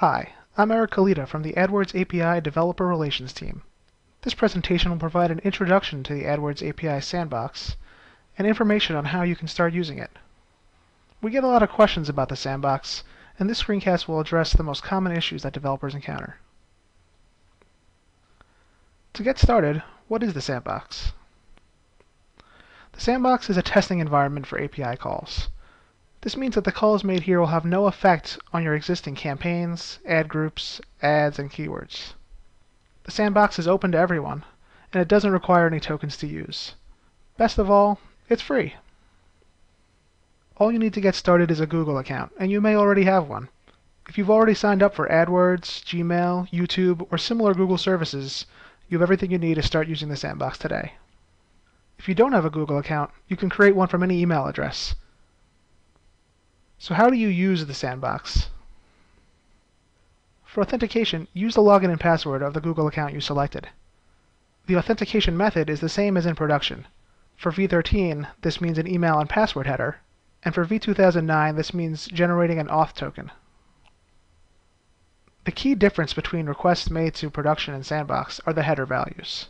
Hi, I'm Eric Koleda from the AdWords API Developer Relations team. This presentation will provide an introduction to the AdWords API Sandbox and information on how you can start using it. We get a lot of questions about the sandbox, and this screencast will address the most common issues that developers encounter. To get started, what is the sandbox? The sandbox is a testing environment for API calls. This means that the calls made here will have no effect on your existing campaigns, ad groups, ads, and keywords. The sandbox is open to everyone, and it doesn't require any tokens to use. Best of all, it's free. All you need to get started is a Google account, and you may already have one. If you've already signed up for AdWords, Gmail, YouTube, or similar Google services, you have everything you need to start using the sandbox today. If you don't have a Google account, you can create one from any email address. So how do you use the sandbox? For authentication, use the login and password of the Google account you selected. The authentication method is the same as in production. For v13, this means an email and password header, and for v2009, this means generating an auth token. The key difference between requests made to production and sandbox are the header values.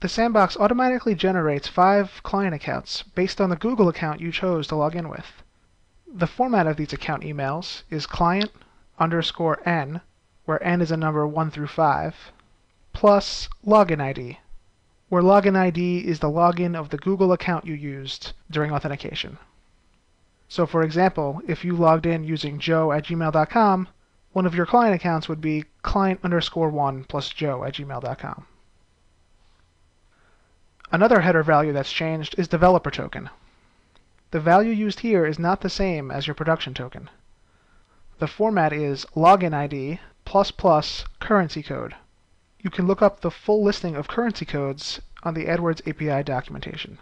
The sandbox automatically generates five client accounts based on the Google account you chose to log in with. The format of these account emails is client underscore n, where n is a number 1 through 5, plus login ID, where login ID is the login of the Google account you used during authentication. So for example, if you logged in using joe at gmail.com, one of your client accounts would be client underscore 1 plus joe at gmail.com. Another header value that's changed is developer token. The value used here is not the same as your production token. The format is login ID plus plus currency code. You can look up the full listing of currency codes on the AdWords API documentation.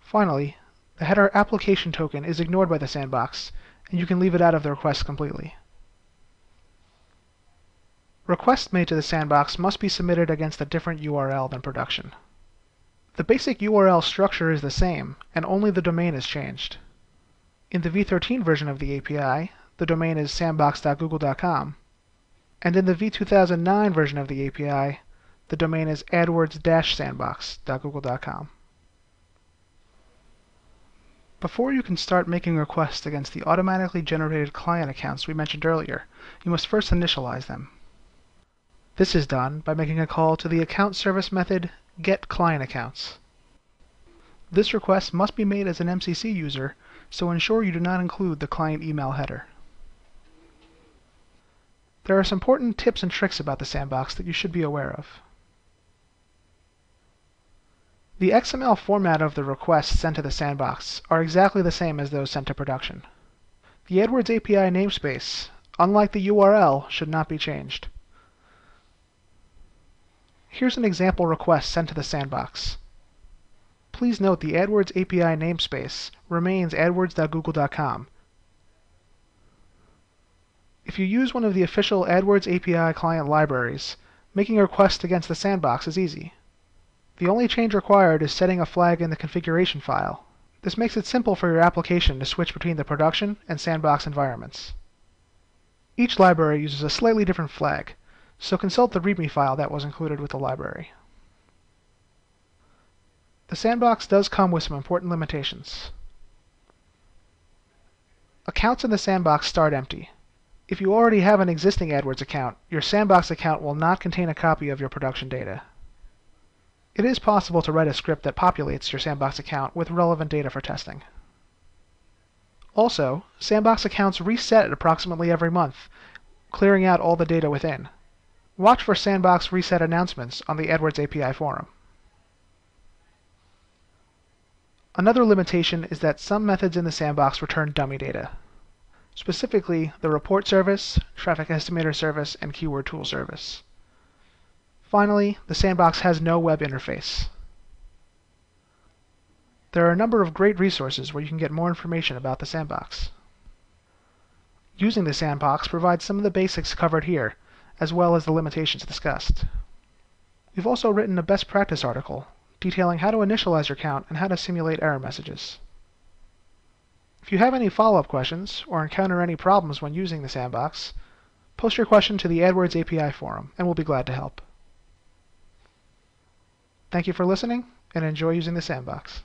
Finally, the header application token is ignored by the sandbox, and you can leave it out of the request completely. Requests made to the sandbox must be submitted against a different URL than production. The basic URL structure is the same, and only the domain is changed. In the v13 version of the API, the domain is sandbox.google.com, and in the v2009 version of the API, the domain is adwords-sandbox.google.com. Before you can start making requests against the automatically generated client accounts we mentioned earlier, you must first initialize them. This is done by making a call to the account service method getClientAccounts. This request must be made as an MCC user, so ensure you do not include the client email header. There are some important tips and tricks about the sandbox that you should be aware of. The XML format of the requests sent to the sandbox are exactly the same as those sent to production. The AdWords API namespace, unlike the URL, should not be changed. Here's an example request sent to the sandbox. Please note the AdWords API namespace remains adwords.google.com. If you use one of the official AdWords API client libraries, making a request against the sandbox is easy. The only change required is setting a flag in the configuration file. This makes it simple for your application to switch between the production and sandbox environments. Each library uses a slightly different flag, so consult the README file that was included with the library. The sandbox does come with some important limitations. Accounts in the sandbox start empty. If you already have an existing AdWords account, your sandbox account will not contain a copy of your production data. It is possible to write a script that populates your sandbox account with relevant data for testing. Also, sandbox accounts reset approximately every month, clearing out all the data within. Watch for sandbox reset announcements on the AdWords API forum. Another limitation is that some methods in the sandbox return dummy data, specifically the report service, traffic estimator service, and keyword tool service. Finally, the sandbox has no web interface. There are a number of great resources where you can get more information about the sandbox. Using the sandbox provides some of the basics covered here, as well as the limitations discussed. We've also written a best practice article detailing how to initialize your count and how to simulate error messages. If you have any follow-up questions or encounter any problems when using the sandbox, post your question to the AdWords API forum, and we'll be glad to help. Thank you for listening, and enjoy using the sandbox.